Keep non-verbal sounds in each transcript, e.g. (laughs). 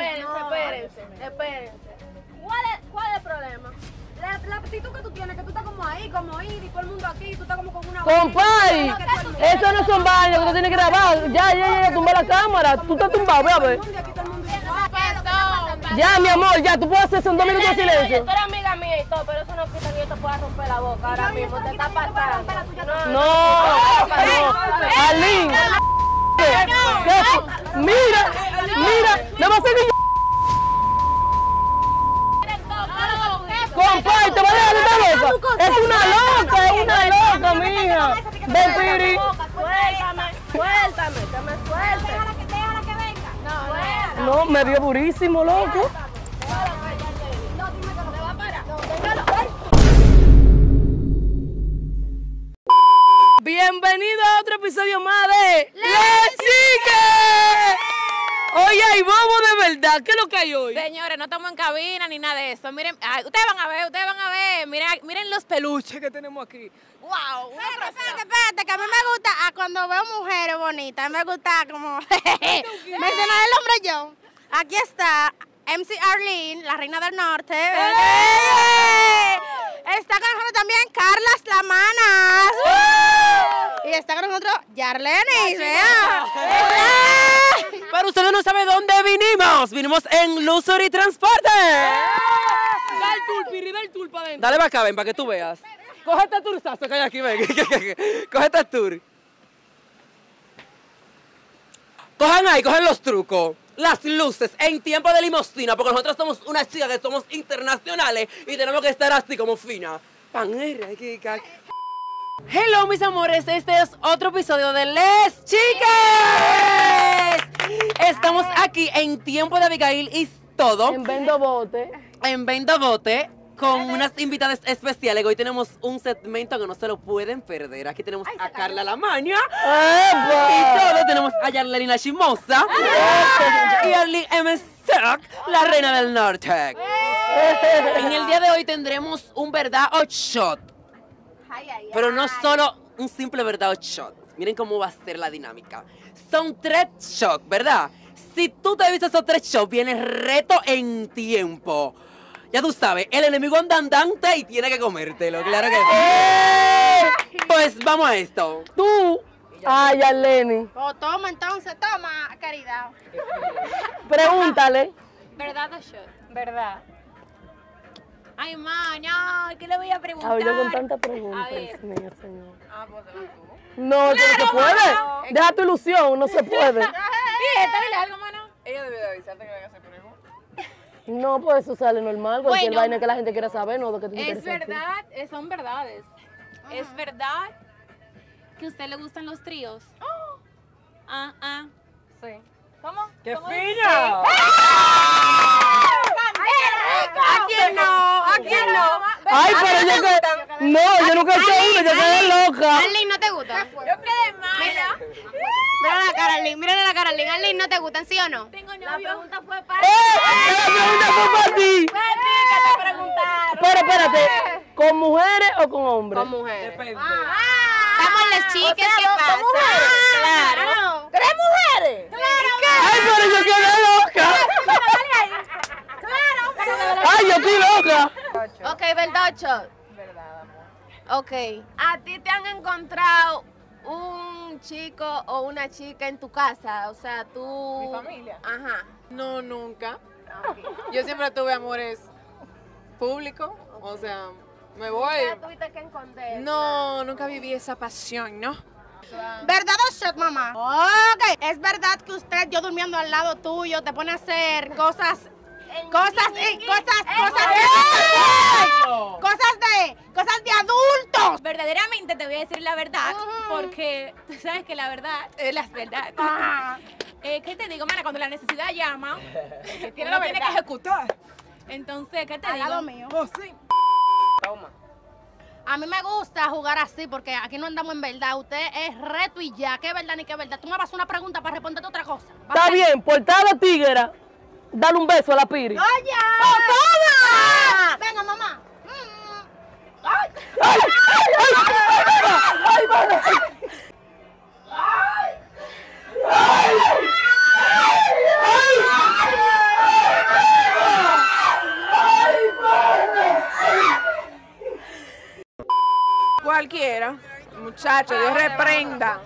espérense, espérense, espérense. ¿Cuál es, ¿Cuál es el problema? La, la actitud que tú tienes, que tú estás como ahí, como ahí, y todo el mundo aquí, tú estás como con una... Compay, eso no son vainas que tú tienes que grabar. Ya, ya, ya, tumba la cámara. Tú estás tumbado, ve a ver. Ya, mi amor, ya, tú puedes hacer eso en dos minutos de silencio. Tú eres amiga mía y todo, pero eso no quita que yo te pueda romper la boca ahora mismo. Te está pasando. No, no, Arlene. Me dio durísimo, loco. Bienvenido a otro episodio más de ¡Les Chiques! Oye, hay bobo de verdad. ¿Qué es lo que hay hoy? Señores, no estamos en cabina ni nada de eso. Miren, ay, ustedes van a ver, ustedes van a ver. Miren, miren los peluches que tenemos aquí. ¡Wow! una Espérate, espérate, espérate, que a mí me gusta, ah, cuando veo mujeres bonitas, me gusta como (laughs) mencionar el nombre yo. Aquí está MC Arlene, la reina del norte. ¡Eh! Está con nosotros también Carlas Lamanas. Y está con nosotros Yarlenis, vea. ¡Eh! Pero ustedes no saben dónde vinimos. Vinimos en Luxury Transporte. Da el tour, Piri, da el tour para adentro. Dale para acá, ven, para que tú veas. Coge este tourzazo que hay aquí, ven. (laughs) Coge este tour. Cojan ahí, cogen los trucos. Las luces en tiempo de limosina, porque nosotros somos una chica que somos internacionales y tenemos que estar así como fina. Panera, Hello mis amores, este es otro episodio de Les Chicas. Estamos aquí en tiempo de Abigail y todo En Vendo Bote. en Vendo Bote con unas invitadas especiales. Hoy tenemos un segmento que no se lo pueden perder. Aquí tenemos a Carla Lamaña. Y todos tenemos a Yarlene Chimosa. M. Stock, la reina del norte. En el día de hoy tendremos un verdad o shot. Pero no solo un simple verdad o shot. Miren cómo va a ser la dinámica. Son tres shots, ¿verdad? Si tú te viste esos tres shots, viene reto en tiempo. Ya tú sabes, el enemigo anda andante y tiene que comértelo, claro que sí. Pues vamos a esto. Tú, ay, Arleni, Oh, toma entonces, toma, caridad. pregúntale. ¿Verdad o shot? ¿Verdad? Ay, man, ay, ¿qué le voy a preguntar? A ver, yo con tanta pregunta, A ver. Dios mío, señor. No, eso no se puede. Deja tu ilusión, no se puede. (laughs) ¿Y esta dile algo, mano? Ella debe de avisarte que venga a hacer preguntas. No, pues eso sale normal, cualquier Bueno. vaina que la gente quiera saber, no, de que tú Es verdad, eh, son verdades. Es verdad que a usted le gustan los tríos. Ah, ah. Sí. ¿Cómo? ¡Qué ¿Cómo fina! ¿A quién no? ¿A quién no? Ay, pero yo que... No, yo nunca he hecho uno, yo quedé loca. Arlene, ¿no te gusta? Yo quedé mala. Mira la cara, Arlene, mira la cara, Arlene. Arlene, ¿no te gustan, sí o no? Tengo La pregunta fue para... ¡Eh! La pregunta fue para ti. ¿Qué te preguntaron? Pero espérate, ¿con mujeres o con hombres? Con mujeres. Depende. Estamos las chicas, ¿qué pasa? Claro. ¿Tres mujeres? Ay, pero yo quedé loca. Ay, yo estoy loca. Ok, ¿verdad o shot? Verdad, amor. Ok. ¿A ti te han encontrado un chico o una chica en tu casa? O sea, tú... ¿Mi familia? Ajá. No, nunca. Yo siempre tuve amores públicos. O sea, me voy. Ya tuviste que esconder. No, nunca viví esa pasión, ¿no? ¿Verdad o shot, mamá? Ok. Es verdad que usted, yo durmiendo al lado tuyo, te pone a hacer cosas. Cosas, eh, cosas, cosas, cosas de, cosas de adultos. Verdaderamente te voy a decir la verdad, porque tú sabes que la verdad es la verdad. Ah. Eh, ¿Qué te digo, mana? Cuando la necesidad llama, (laughs) Tiene uno la tiene que ejecutar. Entonces, ¿qué te Al digo? lado mío. Oh, sí. A mí me gusta jugar así porque aquí no andamos en verdad. Usted es reto y ya. ¿Qué verdad ni qué verdad? Tú me vas a hacer una pregunta para responderte otra cosa. ¿Va a Está bien, por cada tigera, dale un beso a la Piri. ¡Oye! ¡Oh, toma! Venga, mamá. Mm. Muchacho, Dios reprenda.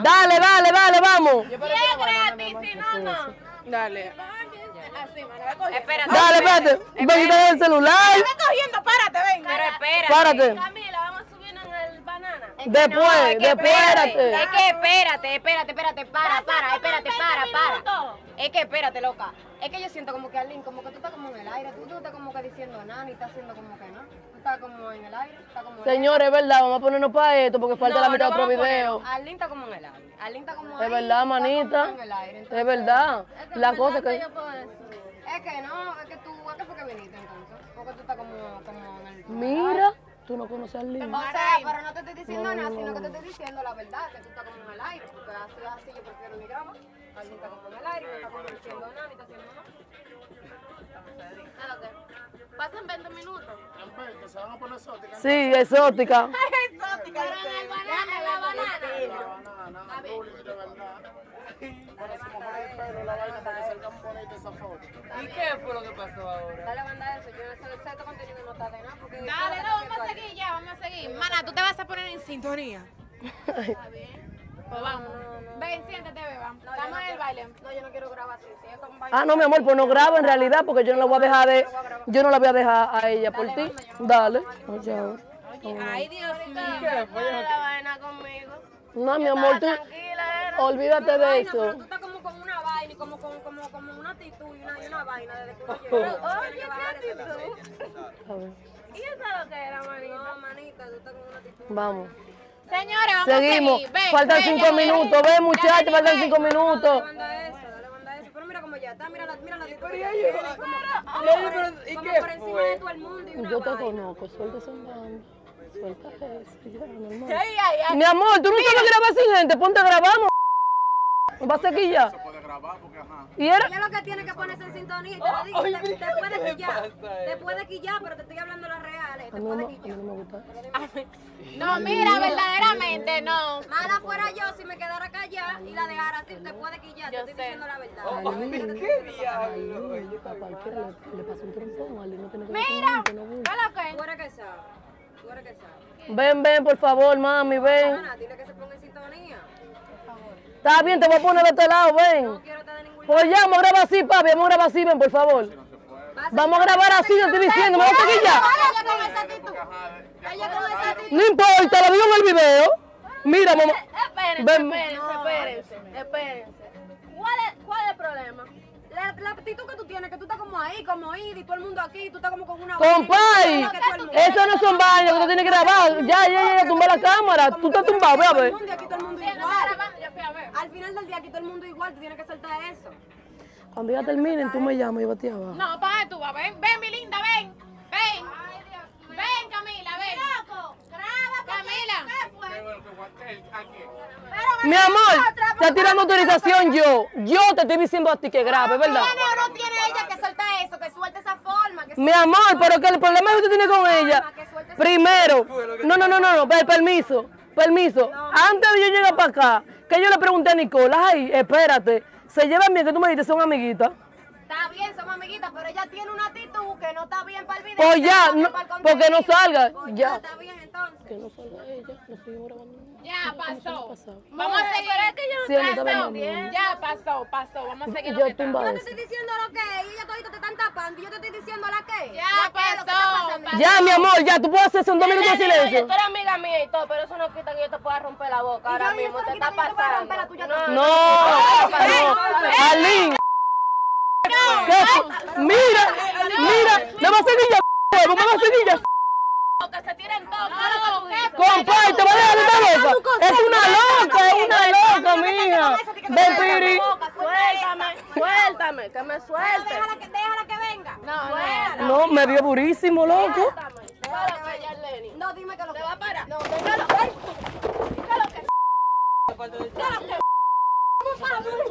Dale, dale, dale, vamos. Si es gratis, si no, no. Dale. Espérate. Dale, espérate. Ven, el celular. Ve cogiendo, párate, ven. Pero espérate. Párate. Camila, vamos a subirnos en el banana. Después, es que después, espérate. Es que espérate, espérate, espérate, para, para, espérate, para, para. Es que espérate, loca. Es que yo siento como que Arlene, como que tú estás como en el aire, tú, tú estás como que diciendo nada, ni estás haciendo como que no. Tú estás como en el aire, estás como en el aire. Señores, es verdad, vamos a ponernos para esto porque falta No, la mitad no de otro video. Arlene está como en el aire. Arlene está como Es ahí, verdad, está manita. como en el aire, entonces- Es verdad. La cosa es que. Es que no, es que tú, ¿a qué fue que viniste entonces? Porque tú estás como, como en el... Mira, tú no conoces a Lin. O sea, pero no te estoy diciendo nada, sino que te estoy diciendo la verdad, que tú estás como en el aire, porque así, así yo prefiero mi grama. Así está como en el aire, no está como diciendo nada, ni está haciendo nada. Pasan 20 minutos. Sí, exótica. Pero en el banana, en la banana. ¿Y qué fue lo que pasó ahora? Dale banda eso, yo sé exacto contenido no está de nada, porque... Dale, no, vamos a seguir ya, vamos a seguir. Mana, tú te vas a poner en sintonía. Pues vamos. Ven, siéntate, beba. Estamos en el baile. No, yo no quiero grabar así, si es con baile... Ah, no, mi amor, pues no graba en realidad porque yo no la voy a dejar de. Yo no la voy a dejar a ella por ti. Dale. Oye, ahora. Ay, Dios mío. la vaina conmigo. No, mi amor, tú. Olvídate de Vaina, pero eso. tú estás como con una vaina y como, como, como, como una actitud y una, y una vaina desde que uno llegó. Oye, ¿qué actitud? A ver, ¿Y eso es lo que era, manita? No, manita, tú estás con una actitud. Vamos. Señores, vamos Seguimos. a seguir. Ven, Faltan ven, cinco ven. minutos. Ven, muchachos, faltan cinco Dale minutos. banda eso, dale banda eso. Pero mira cómo ya está, mira la, mira la ya yo- tiene, como- Oye, pero, ¿y como qué por encima fue? de todo el mundo y una Yo te conozco, suelta esa banda. Suelta eso, ya, normal. Ay, ay, ay. Mi amor, tú no sabes grabar sin gente, ponte grabamos. ¿Vas aquí ya? Y era. Ella lo que tiene que ponerse en sintonía y te lo digo, Ay, te, puede ¿qué le quillar, a te puede quillar, pero te estoy hablando las reales, A mí no, a mí no me gusta. No, mira, verdaderamente no. Mala fuera yo si me quedara callada y la dejara así, te puede quillar, te estoy diciendo la verdad. Alín, ¿Qué diablo? Alín, a cualquiera le, le pasa un trompón, Alín no tiene que ver Mira. no. ¿Qué es lo que? Eres que sabes, tú eres que sabes. Ven, ven, por favor, mami, ven. Ana, dile que se ponga en sintonía. Está bien, te voy a poner de este lado, No ven. quiero estar de ningún Pues ya, vamos a grabar así, papi, vamos a grabar así, ven, por favor. Vamos a grabar así, te estoy diciendo, ¿me vas a. No importa, lo digo en el video. Mira, mamá. Espérense, espérense, espérense, espérense. ¿Cuál es, ¿Cuál es el problema? La, la actitud que tú tienes, que tú estás como ahí, como ahí, y todo el mundo aquí, tú estás como con una Compay, eso no son vainas que tú tienes que grabar. Ya, ya, ya, tumba la cámara. Tú estás tumbado, ve yo a ver. Al final del día aquí todo el mundo igual, tú tienes que soltar eso. Cuando ya terminen, tú me llamas y yo te abajo. No, para tú vas. Ven, ven, mi linda, ven. Ven. Ven, Camila, ven. Camila. Mi amor, te estoy dando autorización yo. Yo te estoy diciendo a ti que grabe, ¿verdad? Tiene o no tiene ella que soltar eso, que suelte esa forma, que Mi amor, pero que el problema que usted tiene con ella. Primero, no, no, no, no, no, permiso, permiso. Antes de yo llegar para acá, que yo le pregunté a Nicole, ay, espérate, se llevan bien que tú me dijiste, son amiguitas. Está bien, somos amiguitas, pero ella tiene una actitud que no está bien para el video. Pues ya, no, para el porque no salga, Pues ya. Está bien, entonces. Que no salga ella, no seguimos grabando. Ya pasó. Vamos a seguir. También, Pasó. mamá. Ya pasó, pasó. Vamos a seguir lo Yo que Yo te estoy diciendo lo que es, y ellas toditas te están tapando, y yo te estoy diciendo la que. Ya La que que pasó. Ya, mi amor, ya, tú puedes hacer son dos minutos de silencio. tú eres amiga mía y todo, pero eso no quita que yo te pueda romper la boca Y ahora mismo. no Te está que pasando. tuya No. No, no, Alín. Mira, mira, me va a seguir ya, huevo, me va a seguir ya. que se tiren todo. claro Es una loca, es una loca, mija. Ven, Piri. Suéltame, suéltame, que me suelte. Déjala que, déjala que venga. No, no, No, me dio durísimo, loco. No, dime que lo que ¿Te va a parar? No, Déjalo que. Déjalo que. Que.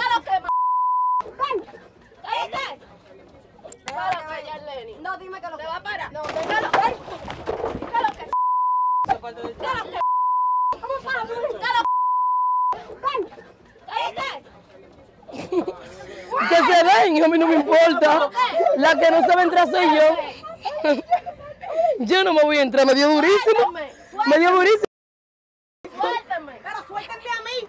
Déjalo que. Cállate. Déjalo que no, dime que lo ¿Te que va a parar? No, La que no sabe entrar soy yo. Yo no me voy a entrar, me dio durísimo. Me dio durísimo. Suéltame. Pero suéltate a mí.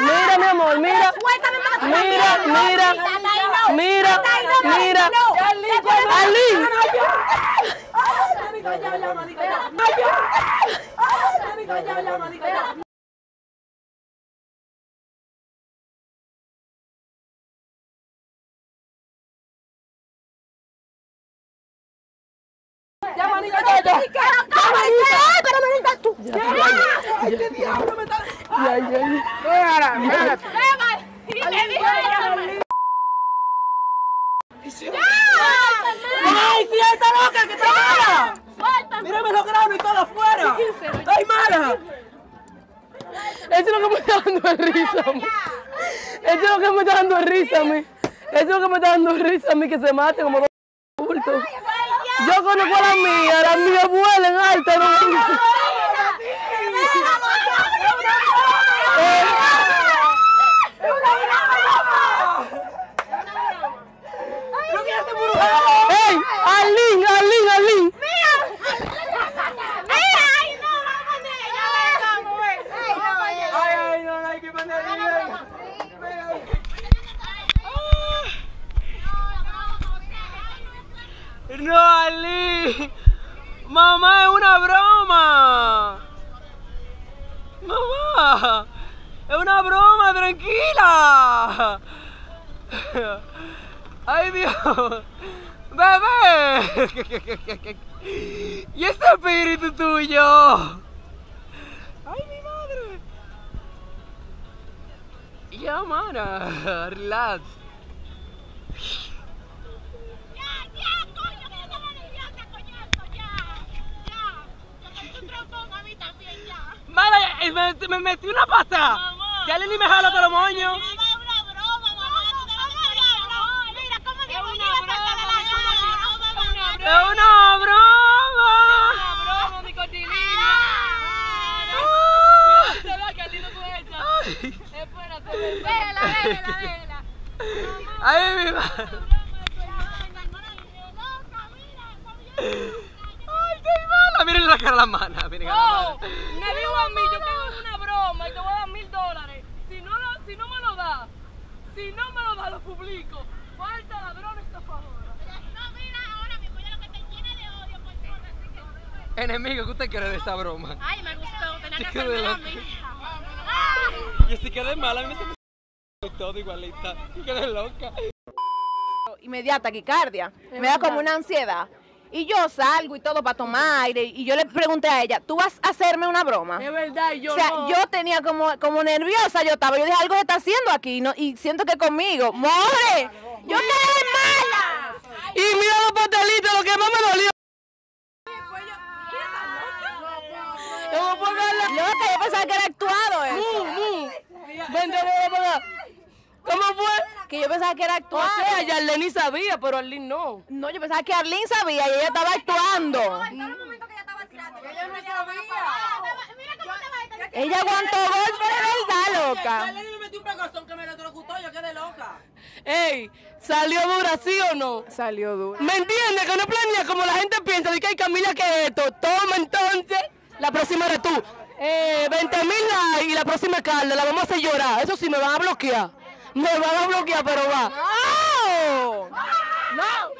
Mira, mi amor, mira. Mira, mira, mira, mira. Ali. Ya, ya, ya. ¡Ay, sí, está loca, que está mala! ¡Mírame los granos y todo afuera! ¡Ay, mala! Eso es lo que me está dando risa a mí. Eso es lo que me está dando risa a mí. Eso es lo que me está dando risa a mí, que se mate como dos bultos. Yo conozco a las mías, las mías vuelan alto. ¿no? ¡Ey! ¡Arlín, Arlín, Arlín! ¡Ay, ay, no, no hay que poner ¡No, Ali! (laughs) ¡Mamá, es una broma! ¡Mamá! ¡Es una broma, tranquila! (laughs) ¡Ay, Dios! ¡Bebé! (laughs) ¿Y ese espíritu tuyo? ¡Ay, mi madre! Ya, mana, relax. Mala, eh, me, me metí una pata. Ya Lili me jala todos los moños. Es una broma. Ay, mi madre. Ay, estoy mala. Miren la cara a la mano. Miren a la mano. Me dijo a mí, yo tengo una broma y te voy a dar mil dólares. Si no, lo- si no me lo da, si no me lo da, lo publico. Falta ladrón estafadora. Enemigo, ¿qué usted quiere de esa broma? Ay, me gustó, tenía que hacerme de a loco. mí. Y si quedé mala, a mí se me todo igualita. Quedé loca. inmediata taquicardia. Me da como una ansiedad. Y yo salgo y todo para tomar aire. Y yo le pregunté a ella, ¿tú vas a hacerme una broma? Es verdad, yo o sea, no. yo tenía como, como nerviosa, yo estaba. Yo dije, algo se está haciendo aquí. ¿no? Y siento que conmigo. ¡More! ¡Yo quedé mala! Y mira los pastelitos, lo que más me dolió. ¿Cómo puedo darle? Loca, yo pensaba que era actuado eso. ¿Cómo fue? Que yo pensaba que era O actuado. sea, Yarleni sabía, pero Arlene no. No, yo pensaba que Arlene sabía y ella estaba actuando. Ella aguantó golpe de verdad, loca. me metí un pegazón que me electrocutó, yo quedé loca. Ey, ¿salió dura, sí o no? Salió duro. ¿Me entiendes? Que no planea como la gente piensa de que hay Camila que esto. Toma entonces, la próxima eres tú. Eh, 20 mil likes y la próxima es Carla, la vamos a hacer llorar. Eso sí, me van a bloquear. Me van a bloquear, pero va. ¡No!